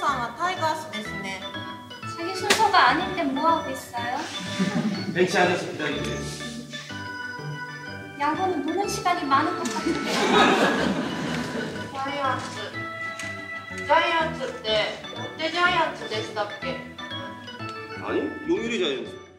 さんはタイガースですね 자기 순서가 아닌데 뭐하고 있어요? 벤치 안에서 기다리고 있어요. 야구는 노는 시간이 많은 것 같은데 ジャイアンツジャイアンツってロッテジャイアンツでしたっけ 아니, 용유리 자이언츠.